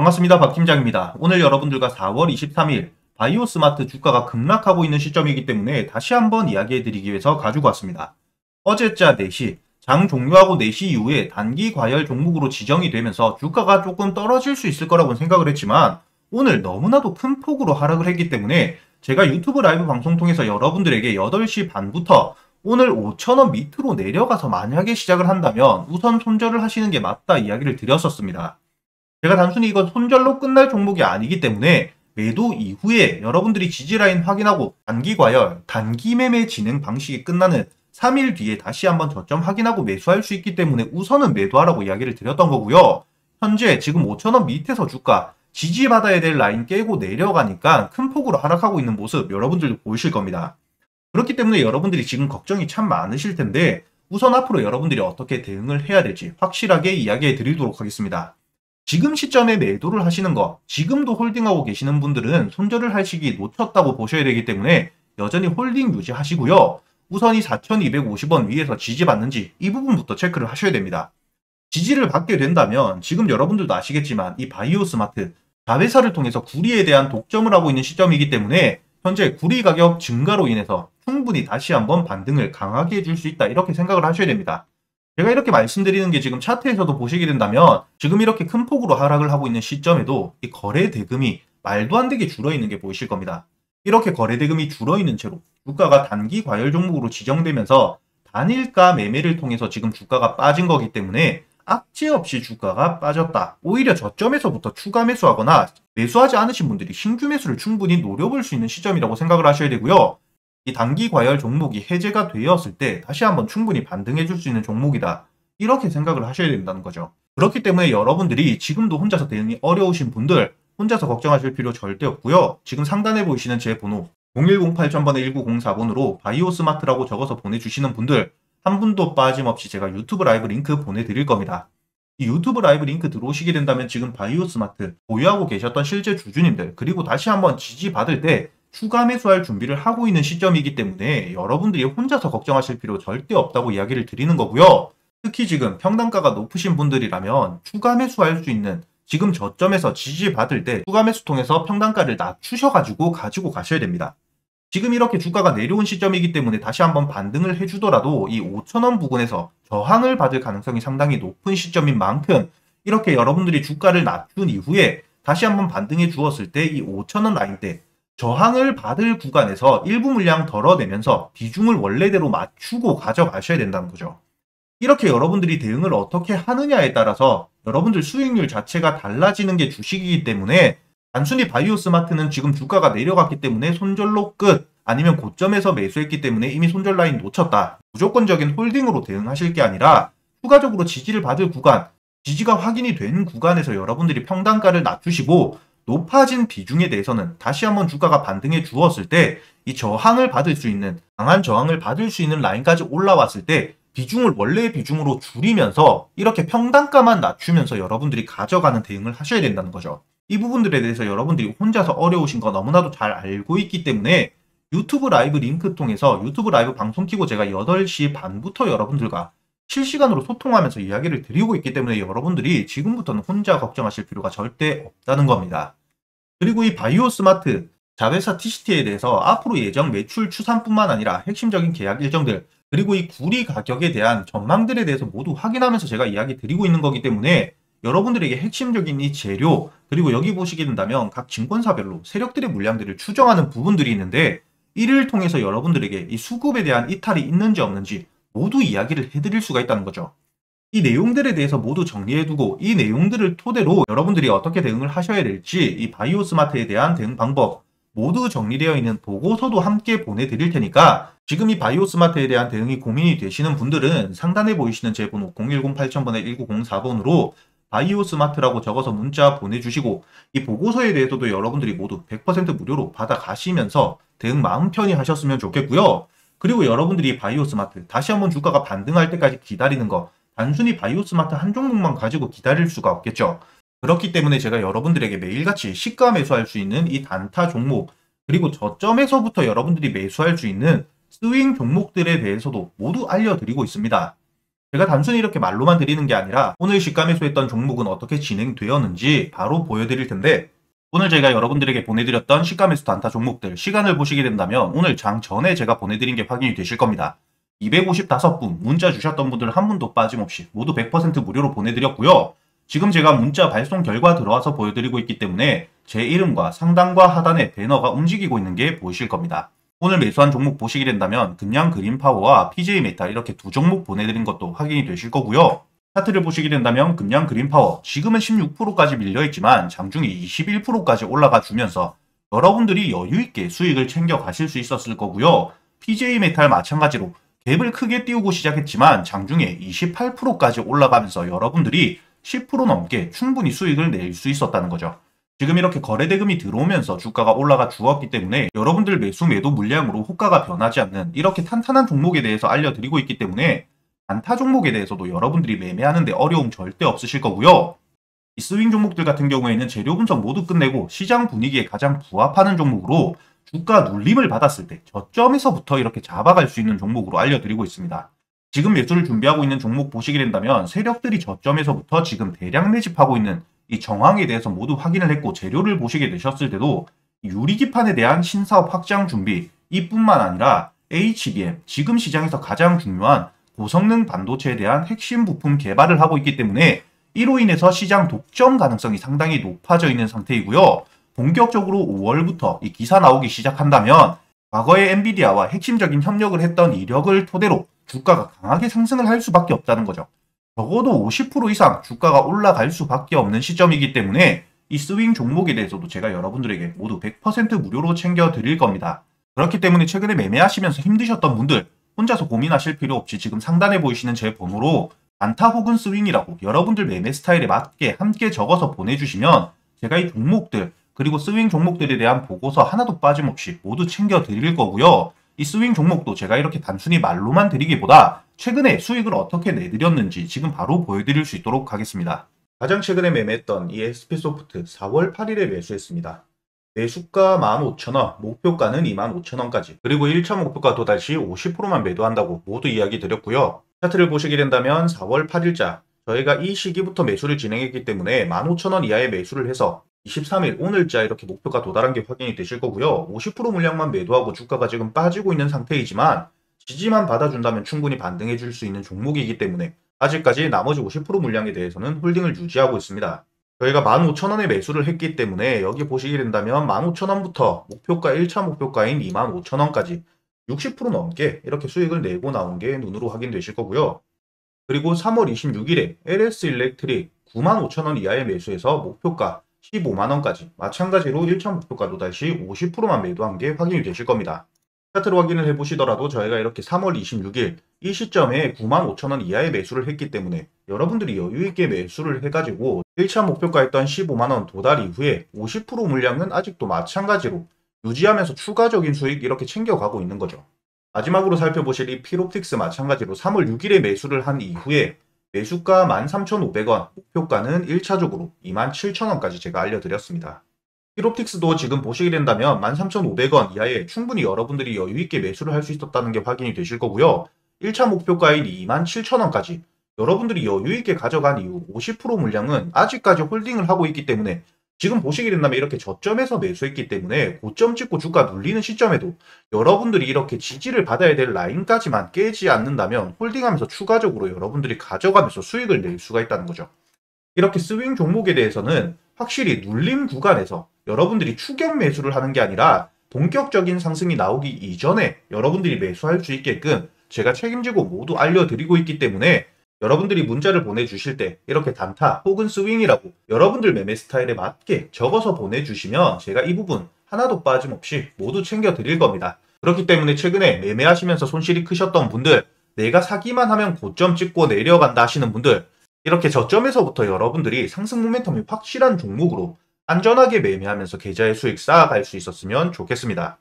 반갑습니다. 박 팀장입니다. 오늘 여러분들과 4월 23일 바이오스마트 주가가 급락하고 있는 시점이기 때문에 다시 한번 이야기해드리기 위해서 가지고 왔습니다. 어제자 4시, 장 종료하고 4시 이후에 단기 과열 종목으로 지정이 되면서 주가가 조금 떨어질 수 있을 거라고 생각을 했지만 오늘 너무나도 큰 폭으로 하락을 했기 때문에 제가 유튜브 라이브 방송 통해서 여러분들에게 8시 반부터 오늘 5천원 밑으로 내려가서 만약에 시작을 한다면 우선 손절을 하시는 게 맞다 이야기를 드렸었습니다. 제가 단순히 이건 손절로 끝날 종목이 아니기 때문에 매도 이후에 여러분들이 지지라인 확인하고 단기 과열, 단기 매매 진행 방식이 끝나는 3일 뒤에 다시 한번 저점 확인하고 매수할 수 있기 때문에 우선은 매도하라고 이야기를 드렸던 거고요. 현재 지금 5천원 밑에서 주가 지지받아야 될 라인 깨고 내려가니까 큰 폭으로 하락하고 있는 모습 여러분들도 보이실 겁니다. 그렇기 때문에 여러분들이 지금 걱정이 참 많으실 텐데 우선 앞으로 여러분들이 어떻게 대응을 해야 될지 확실하게 이야기해 드리도록 하겠습니다. 지금 시점에 매도를 하시는 거, 지금도 홀딩하고 계시는 분들은 손절을 할 시기 놓쳤다고 보셔야 되기 때문에 여전히 홀딩 유지하시고요. 우선이 4,250원 위에서 지지받는지 이 부분부터 체크를 하셔야 됩니다. 지지를 받게 된다면 지금 여러분들도 아시겠지만 이 바이오 스마트 자회사를 통해서 구리에 대한 독점을 하고 있는 시점이기 때문에 현재 구리 가격 증가로 인해서 충분히 다시 한번 반등을 강하게 해줄 수 있다 이렇게 생각을 하셔야 됩니다. 제가 이렇게 말씀드리는 게 지금 차트에서도 보시게 된다면 지금 이렇게 큰 폭으로 하락을 하고 있는 시점에도 이 거래 대금이 말도 안 되게 줄어 있는 게 보이실 겁니다. 이렇게 거래 대금이 줄어 있는 채로 주가가 단기 과열 종목으로 지정되면서 단일가 매매를 통해서 지금 주가가 빠진 거기 때문에 악재 없이 주가가 빠졌다. 오히려 저점에서부터 추가 매수하거나 매수하지 않으신 분들이 신규 매수를 충분히 노려볼 수 있는 시점이라고 생각을 하셔야 되고요. 이 단기 과열 종목이 해제가 되었을 때 다시 한번 충분히 반등해 줄 수 있는 종목이다. 이렇게 생각을 하셔야 된다는 거죠. 그렇기 때문에 여러분들이 지금도 혼자서 대응이 어려우신 분들 혼자서 걱정하실 필요 절대 없고요. 지금 상단에 보이시는 제 번호 0108-000번에 1904번으로 바이오스마트라고 적어서 보내주시는 분들 한 분도 빠짐없이 제가 유튜브 라이브 링크 보내드릴 겁니다. 이 유튜브 라이브 링크 들어오시게 된다면 지금 바이오스마트 보유하고 계셨던 실제 주주님들 그리고 다시 한번 지지받을 때 추가 매수할 준비를 하고 있는 시점이기 때문에 여러분들이 혼자서 걱정하실 필요 절대 없다고 이야기를 드리는 거고요. 특히 지금 평단가가 높으신 분들이라면 추가 매수할 수 있는 지금 저점에서 지지받을 때 추가 매수 통해서 평단가를 낮추셔가지고 가지고 가셔야 됩니다. 지금 이렇게 주가가 내려온 시점이기 때문에 다시 한번 반등을 해주더라도 이 5천원 부근에서 저항을 받을 가능성이 상당히 높은 시점인 만큼 이렇게 여러분들이 주가를 낮춘 이후에 다시 한번 반등해 주었을 때 이 5천원 라인대 저항을 받을 구간에서 일부 물량 덜어내면서 비중을 원래대로 맞추고 가져가셔야 된다는 거죠. 이렇게 여러분들이 대응을 어떻게 하느냐에 따라서 여러분들 수익률 자체가 달라지는 게 주식이기 때문에 단순히 바이오 스마트는 지금 주가가 내려갔기 때문에 손절로 끝 아니면 고점에서 매수했기 때문에 이미 손절 라인 놓쳤다. 무조건적인 홀딩으로 대응하실 게 아니라 추가적으로 지지를 받을 구간, 지지가 확인이 된 구간에서 여러분들이 평단가를 낮추시고 높아진 비중에 대해서는 다시 한번 주가가 반등해 주었을 때 이 저항을 받을 수 있는 강한 저항을 받을 수 있는 라인까지 올라왔을 때 비중을 원래의 비중으로 줄이면서 이렇게 평단가만 낮추면서 여러분들이 가져가는 대응을 하셔야 된다는 거죠. 이 부분들에 대해서 여러분들이 혼자서 어려우신 거 너무나도 잘 알고 있기 때문에 유튜브 라이브 링크 통해서 유튜브 라이브 방송 키고 제가 8시 반부터 여러분들과 실시간으로 소통하면서 이야기를 드리고 있기 때문에 여러분들이 지금부터는 혼자 걱정하실 필요가 절대 없다는 겁니다. 그리고 이 바이오 스마트 자회사 TCT에 대해서 앞으로 예정 매출 추산뿐만 아니라 핵심적인 계약 일정들 그리고 이 구리 가격에 대한 전망들에 대해서 모두 확인하면서 제가 이야기 드리고 있는 거기 때문에 여러분들에게 핵심적인 이 재료 그리고 여기 보시게 된다면 각 증권사별로 세력들의 물량들을 추정하는 부분들이 있는데 이를 통해서 여러분들에게 이 수급에 대한 이탈이 있는지 없는지 모두 이야기를 해드릴 수가 있다는 거죠. 이 내용들에 대해서 모두 정리해두고 이 내용들을 토대로 여러분들이 어떻게 대응을 하셔야 될지 이 바이오 스마트에 대한 대응 방법 모두 정리되어 있는 보고서도 함께 보내드릴 테니까 지금 이 바이오 스마트에 대한 대응이 고민이 되시는 분들은 상단에 보이시는 제 번호 010-8000번에 1904번으로 바이오 스마트라고 적어서 문자 보내주시고 이 보고서에 대해서도 여러분들이 모두 100% 무료로 받아가시면서 대응 마음 편히 하셨으면 좋겠고요. 그리고 여러분들이 바이오 스마트 다시 한번 주가가 반등할 때까지 기다리는 거 단순히 바이오 스마트 한 종목만 가지고 기다릴 수가 없겠죠. 그렇기 때문에 제가 여러분들에게 매일같이 시가 매수할 수 있는 이 단타 종목 그리고 저점에서부터 여러분들이 매수할 수 있는 스윙 종목들에 대해서도 모두 알려드리고 있습니다. 제가 단순히 이렇게 말로만 드리는 게 아니라 오늘 시가 매수했던 종목은 어떻게 진행되었는지 바로 보여드릴 텐데 오늘 제가 여러분들에게 보내드렸던 시가 매수 단타 종목들 시간을 보시게 된다면 오늘 장 전에 제가 보내드린 게 확인이 되실 겁니다. 255분 문자 주셨던 분들 한 분도 빠짐없이 모두 100% 무료로 보내드렸고요. 지금 제가 문자 발송 결과 들어와서 보여드리고 있기 때문에 제 이름과 상단과 하단에 배너가 움직이고 있는 게 보이실 겁니다. 오늘 매수한 종목 보시게 된다면 금양 그린파워와 PJ 메탈 이렇게 두 종목 보내드린 것도 확인이 되실 거고요. 차트를 보시게 된다면 금양 그린파워 지금은 16%까지 밀려있지만 장중에 21%까지 올라가 주면서 여러분들이 여유있게 수익을 챙겨 가실 수 있었을 거고요. PJ 메탈 마찬가지로 갭을 크게 띄우고 시작했지만 장중에 28%까지 올라가면서 여러분들이 10% 넘게 충분히 수익을 낼 수 있었다는 거죠. 지금 이렇게 거래대금이 들어오면서 주가가 올라가 주었기 때문에 여러분들 매수 매도 물량으로 호가가 변하지 않는 이렇게 탄탄한 종목에 대해서 알려드리고 있기 때문에 단타 종목에 대해서도 여러분들이 매매하는데 어려움 절대 없으실 거고요. 이 스윙 종목들 같은 경우에는 재료 분석 모두 끝내고 시장 분위기에 가장 부합하는 종목으로 주가 눌림을 받았을 때 저점에서부터 이렇게 잡아갈 수 있는 종목으로 알려드리고 있습니다. 지금 매수를 준비하고 있는 종목 보시게 된다면 세력들이 저점에서부터 지금 대량 매집하고 있는 이 정황에 대해서 모두 확인을 했고 재료를 보시게 되셨을 때도 유리기판에 대한 신사업 확장 준비 이뿐만 아니라 HBM 지금 시장에서 가장 중요한 고성능 반도체에 대한 핵심 부품 개발을 하고 있기 때문에 이로 인해서 시장 독점 가능성이 상당히 높아져 있는 상태이고요. 본격적으로 5월부터 이 기사 나오기 시작한다면 과거에 엔비디아와 핵심적인 협력을 했던 이력을 토대로 주가가 강하게 상승을 할 수밖에 없다는 거죠. 적어도 50% 이상 주가가 올라갈 수밖에 없는 시점이기 때문에 이 스윙 종목에 대해서도 제가 여러분들에게 모두 100% 무료로 챙겨 드릴 겁니다. 그렇기 때문에 최근에 매매하시면서 힘드셨던 분들 혼자서 고민하실 필요 없이 지금 상단에 보이시는 제 번호로 안타 혹은 스윙이라고 여러분들 매매 스타일에 맞게 함께 적어서 보내주시면 제가 이 종목들 그리고 스윙 종목들에 대한 보고서 하나도 빠짐없이 모두 챙겨 드릴 거고요. 이 스윙 종목도 제가 이렇게 단순히 말로만 드리기보다 최근에 수익을 어떻게 내드렸는지 지금 바로 보여드릴 수 있도록 하겠습니다. 가장 최근에 매매했던 이 SP소프트 4월 8일에 매수했습니다. 매수가 15,000원, 목표가는 25,000원까지 그리고 1차 목표가 도달 시 50%만 매도한다고 모두 이야기 드렸고요. 차트를 보시게 된다면 4월 8일자 저희가 이 시기부터 매수를 진행했기 때문에 15,000원 이하의 매수를 해서 23일 오늘자 이렇게 목표가 도달한 게 확인이 되실 거고요. 50% 물량만 매도하고 주가가 지금 빠지고 있는 상태이지만 지지만 받아준다면 충분히 반등해 줄 수 있는 종목이기 때문에 아직까지 나머지 50% 물량에 대해서는 홀딩을 유지하고 있습니다. 저희가 15,000원에 매수를 했기 때문에 여기 보시게 된다면 15,000원부터 목표가 1차 목표가인 25,000원까지 60% 넘게 이렇게 수익을 내고 나온 게 눈으로 확인되실 거고요. 그리고 3월 26일에 LS 일렉트릭 95,000원 이하의 매수해서 목표가 15만원까지 마찬가지로 1차 목표가도 다시 50%만 매도한 게 확인이 되실 겁니다. 차트로 확인을 해보시더라도 저희가 이렇게 3월 26일 이 시점에 9만 5천원 이하의 매수를 했기 때문에 여러분들이 여유있게 매수를 해가지고 1차 목표가였던 15만원 도달 이후에 50% 물량은 아직도 마찬가지로 유지하면서 추가적인 수익 이렇게 챙겨가고 있는 거죠. 마지막으로 살펴보실 이 피롭틱스 마찬가지로 3월 6일에 매수를 한 이후에 매수가 13,500원, 목표가는 1차적으로 27,000원까지 제가 알려드렸습니다. 히롭틱스도 지금 보시게 된다면 13,500원 이하에 충분히 여러분들이 여유있게 매수를 할 수 있었다는 게 확인이 되실 거고요. 1차 목표가인 27,000원까지 여러분들이 여유있게 가져간 이후 50% 물량은 아직까지 홀딩을 하고 있기 때문에 지금 보시게 된다면 이렇게 저점에서 매수했기 때문에 고점 찍고 주가 눌리는 시점에도 여러분들이 이렇게 지지를 받아야 될 라인까지만 깨지 않는다면 홀딩하면서 추가적으로 여러분들이 가져가면서 수익을 낼 수가 있다는 거죠. 이렇게 스윙 종목에 대해서는 확실히 눌림 구간에서 여러분들이 추격 매수를 하는 게 아니라 본격적인 상승이 나오기 이전에 여러분들이 매수할 수 있게끔 제가 책임지고 모두 알려드리고 있기 때문에 여러분들이 문자를 보내주실 때 이렇게 단타 혹은 스윙이라고 여러분들 매매 스타일에 맞게 적어서 보내주시면 제가 이 부분 하나도 빠짐없이 모두 챙겨드릴 겁니다. 그렇기 때문에 최근에 매매하시면서 손실이 크셨던 분들 내가 사기만 하면 고점 찍고 내려간다 하시는 분들 이렇게 저점에서부터 여러분들이 상승 모멘텀이 확실한 종목으로 안전하게 매매하면서 계좌의 수익 쌓아갈 수 있었으면 좋겠습니다.